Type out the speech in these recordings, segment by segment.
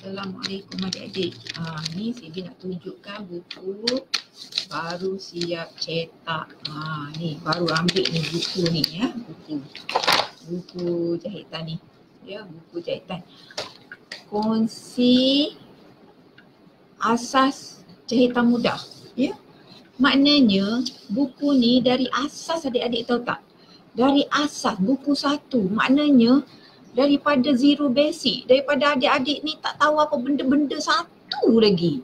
Assalamualaikum adik-adik. Ha, ni Sibi nak tunjukkan buku baru siap cetak. Ha, ni baru ambil ni buku ni ya. Buku. Buku jahitan ni. Ya, buku jahitan. Kongsi asas jahitan mudah. Ya. Maknanya buku ni dari asas adik-adik tahu tak? Dari asas buku satu. Maknanya daripada zero basic daripada adik-adik ni tak tahu apa benda-benda satu lagi.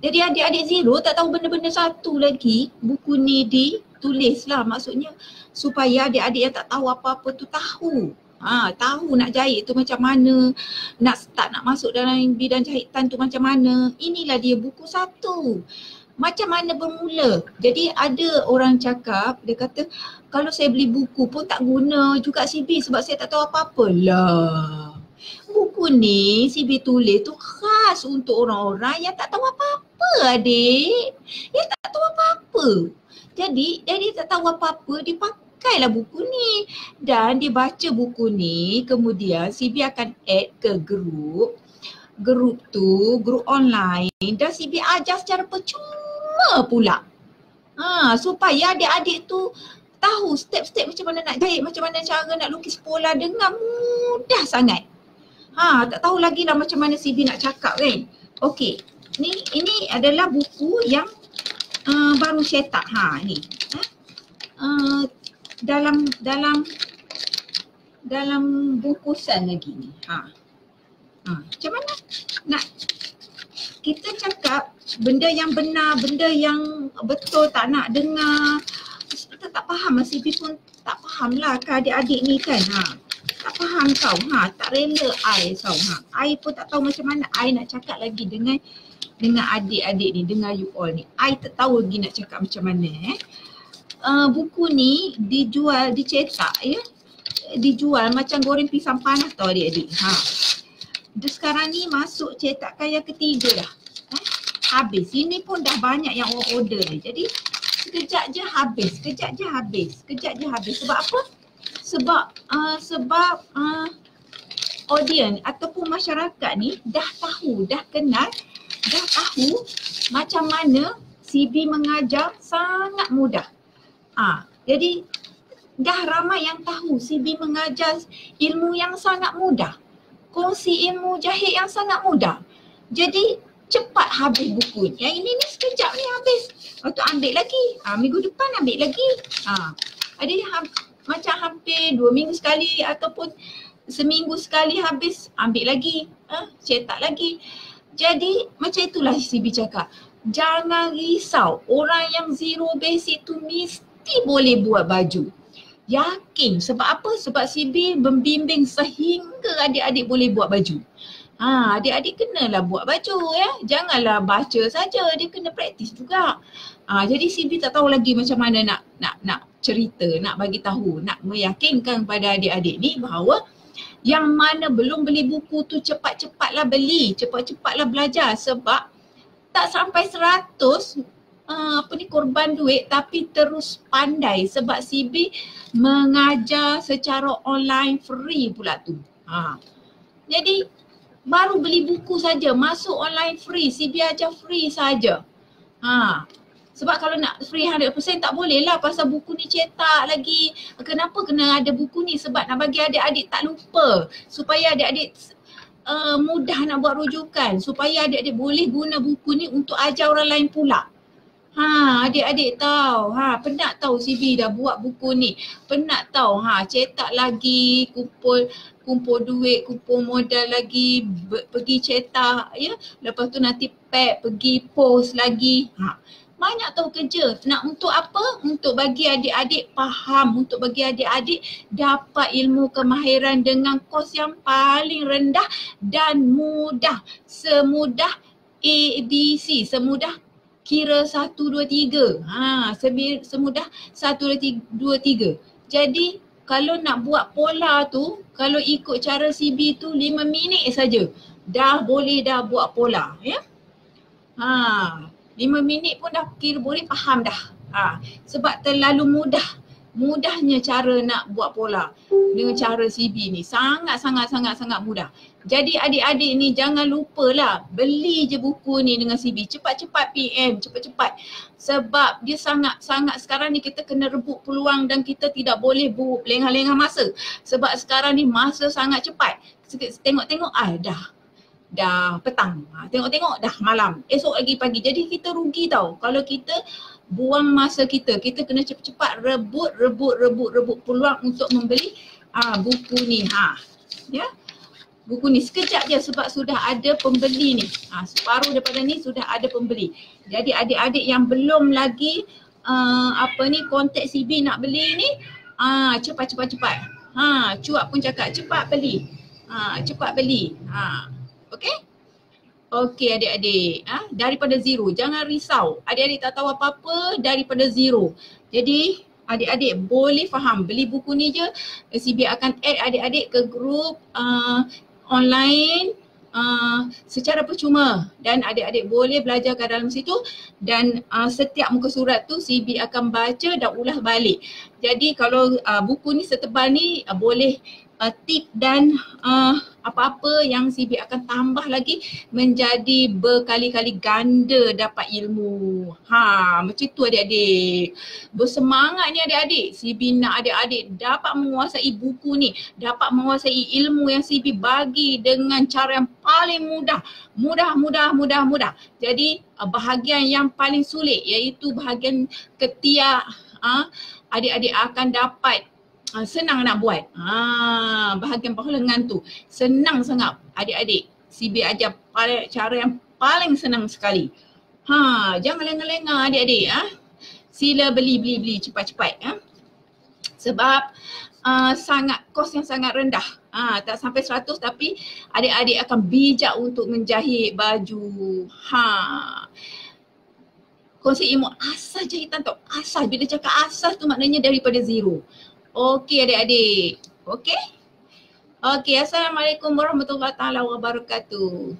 Jadi adik-adik zero tak tahu benda-benda satu lagi. Buku ni ditulis lah maksudnya supaya adik-adik yang tak tahu apa-apa tu tahu. Ha, tahu nak jahit tu macam mana, nak start nak masuk dalam bidang jahitan tu macam mana. Inilah dia buku satu macam mana bermula. Jadi ada orang cakap, dia kata kalau saya beli buku pun tak guna juga CB sebab saya tak tahu apa-apa. Lah. Buku ni CB tulis tu khas untuk orang-orang yang tak tahu apa-apa adik. Yang tak tahu apa-apa. Jadi, jadi tak tahu apa-apa, dia pakailah buku ni. Dan dia baca buku ni, kemudian CB akan add ke grup. Grup tu, grup online dan CB ajar secara percuma sama pula. Ha, supaya adik-adik tu tahu step-step macam mana nak jahit, macam mana cara nak lukis pola dengan mudah sangat. Ha, tak tahu lagi lah macam mana CB nak cakap kan. Okey, ni ini adalah buku yang uh, baru cetak. Ha, ni. Ha? Uh, dalam dalam dalam bukusan lagi ni. Ha. Ha, macam mana nak benda yang benar, benda yang betul tak nak dengar. Kita tak faham, masih pun tak faham lah ke adik-adik ni kan. Ha. Tak faham kau, ha. tak rela I kau. Ha. I pun tak tahu macam mana I nak cakap lagi dengan dengan adik-adik ni, dengan you all ni. I tak tahu lagi nak cakap macam mana eh. Uh, buku ni dijual, dicetak ya. Dijual macam goreng pisang panas tau adik-adik. Ha dia sekarang ni masuk cetakan yang ketiga dah. Habis. Ini pun dah banyak yang orang order ni. Jadi sekejap je habis. Sekejap je habis. Sekejap je habis. Sebab apa? Sebab uh, sebab uh, audience ataupun masyarakat ni dah tahu, dah kenal, dah tahu macam mana CB mengajar sangat mudah. Ah, jadi dah ramai yang tahu CB mengajar ilmu yang sangat mudah kongsi ilmu jahit yang sangat mudah. Jadi cepat habis buku. Yang ini ni sekejap ni habis. Tu ambil lagi. Ha, minggu depan ambil lagi. Ha. Ada ha, macam hampir dua minggu sekali ataupun seminggu sekali habis ambil lagi. Ha, cetak lagi. Jadi macam itulah CB cakap. Jangan risau. Orang yang zero basic tu mesti boleh buat baju. Yakin. Sebab apa? Sebab CB membimbing sehingga adik-adik boleh buat baju. Ha, adik-adik kenalah buat baju ya. Janganlah baca saja, dia kena praktis juga. Ha, jadi CB tak tahu lagi macam mana nak nak nak cerita, nak bagi tahu, nak meyakinkan kepada adik-adik ni bahawa yang mana belum beli buku tu cepat-cepatlah beli, cepat-cepatlah belajar sebab tak sampai seratus uh, apa ni korban duit tapi terus pandai sebab CB mengajar secara online free pula tu. Ha. Jadi baru beli buku saja masuk online free CB ajar free saja. Ha. Sebab kalau nak free 100% tak boleh lah pasal buku ni cetak lagi. Kenapa kena ada buku ni? Sebab nak bagi adik-adik tak lupa. Supaya adik-adik uh, mudah nak buat rujukan. Supaya adik-adik boleh guna buku ni untuk ajar orang lain pula. Ha, adik-adik tahu. Ha, penat tahu CV dah buat buku ni. Penat tahu. Ha, cetak lagi, kumpul kumpul duit, kumpul modal lagi, pergi cetak ya. Lepas tu nanti pack, pergi post lagi. Ha. Banyak tahu kerja. Nak untuk apa? Untuk bagi adik-adik faham, untuk bagi adik-adik dapat ilmu kemahiran dengan kos yang paling rendah dan mudah. Semudah ABC, semudah kira satu, dua, tiga. Ha, semudah satu, dua, tiga. Jadi kalau nak buat pola tu, kalau ikut cara CB tu lima minit saja dah boleh dah buat pola. Ya? Ha, lima minit pun dah kira boleh faham dah. Ha, sebab terlalu mudah mudahnya cara nak buat pola dengan cara CB ni sangat sangat sangat sangat mudah. Jadi adik-adik ni jangan lupalah beli je buku ni dengan CB. Cepat-cepat PM, cepat-cepat. Sebab dia sangat-sangat sekarang ni kita kena rebut peluang dan kita tidak boleh bu lengah-lengah masa. Sebab sekarang ni masa sangat cepat. Tengok-tengok ah dah dah petang. Ha, tengok-tengok dah malam. Esok lagi pagi. Jadi kita rugi tau. Kalau kita buang masa kita, kita kena cepat-cepat rebut, rebut, rebut, rebut peluang untuk membeli ah buku ni. Ha. Ya. Buku ni sekejap je sebab sudah ada pembeli ni. Ha, separuh daripada ni sudah ada pembeli. Jadi adik-adik yang belum lagi uh, apa ni kontak CB nak beli ni, ah cepat cepat cepat. Ha, cuak pun cakap cepat beli. Ha, cepat beli. Ha. Okey? Okey adik-adik, ha? daripada zero. Jangan risau. Adik-adik tak tahu apa-apa daripada zero. Jadi adik-adik boleh faham beli buku ni je. CB akan add adik-adik ke grup uh, online uh, secara percuma dan adik-adik boleh belajar kat dalam situ dan uh, setiap muka surat tu CB akan baca dan ulah balik. Jadi kalau uh, buku ni setebal ni uh, boleh uh, tip dan uh, apa-apa yang CB akan tambah lagi menjadi berkali-kali ganda dapat ilmu. Ha, macam tu adik-adik. Bersemangat ni adik-adik. CB nak adik-adik dapat menguasai buku ni, dapat menguasai ilmu yang CB bagi dengan cara yang paling mudah. Mudah, mudah, mudah, mudah. Jadi uh, bahagian yang paling sulit iaitu bahagian ketiak uh, adik-adik akan dapat uh, senang nak buat. Ha, bahagian bawah lengan tu senang sangat adik-adik. CB ajar cara yang paling senang sekali. Ha, jangan lengah-lengah adik-adik. Ha. Sila beli-beli-beli cepat-cepat. Ha. Sebab uh, sangat kos yang sangat rendah. Ha, tak sampai 100 tapi adik-adik akan bijak untuk menjahit baju. Ha. Konsep ilmu asas jahitan tu. Asas. Bila cakap asas tu maknanya daripada zero. Okey adik-adik. Okey? Okey, Assalamualaikum warahmatullahi wabarakatuh.